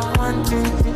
I want it.